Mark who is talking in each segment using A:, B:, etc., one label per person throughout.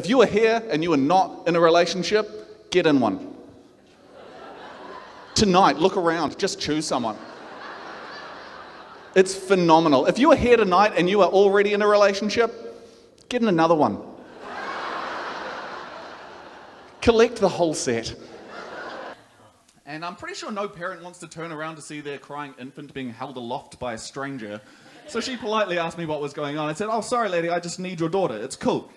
A: If you are here and you are not in a relationship, get in one. Tonight, look around, just choose someone. It's phenomenal. If you are here tonight and you are already in a relationship, get in another one. Collect the whole set. And I'm pretty sure no parent wants to turn around to see their crying infant being held aloft by a stranger. So she politely asked me what was going on. I said, Oh, sorry, lady, I just need your daughter. It's cool.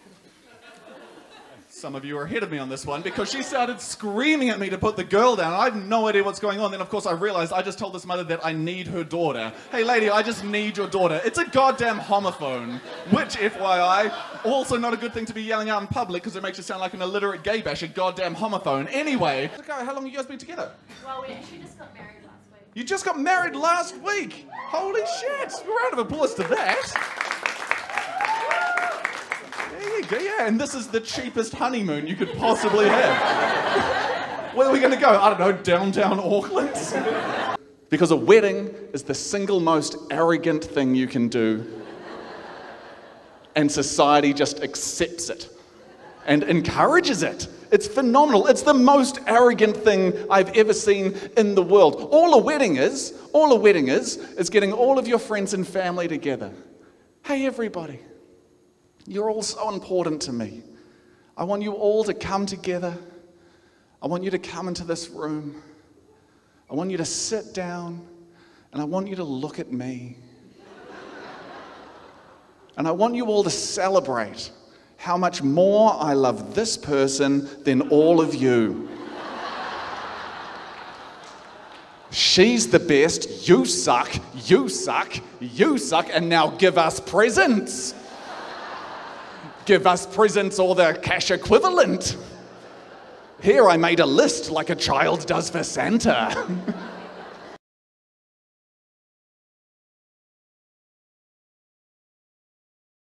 A: Some of you are ahead of me on this one because she started screaming at me to put the girl down. I have no idea what's going on. Then, of course, I realized I just told this mother that I need her daughter. Hey, lady, I just need your daughter. It's a goddamn homophone, which, FYI, also not a good thing to be yelling out in public because it makes you sound like an illiterate gay bash, a goddamn homophone. Anyway, how long have you guys been together?
B: Well, we actually just got married last week.
A: You just got married last week. Holy shit! Round of applause to that. Yeah, and this is the cheapest honeymoon you could possibly have. Where are we going to go? I don't know, downtown Auckland? because a wedding is the single most arrogant thing you can do. And society just accepts it and encourages it. It's phenomenal. It's the most arrogant thing I've ever seen in the world. All a wedding is, all a wedding is, is getting all of your friends and family together. Hey, everybody. You're all so important to me. I want you all to come together. I want you to come into this room. I want you to sit down and I want you to look at me. And I want you all to celebrate how much more I love this person than all of you. She's the best, you suck, you suck, you suck, and now give us presents give us presents or the cash equivalent. Here I made a list like a child does for Santa.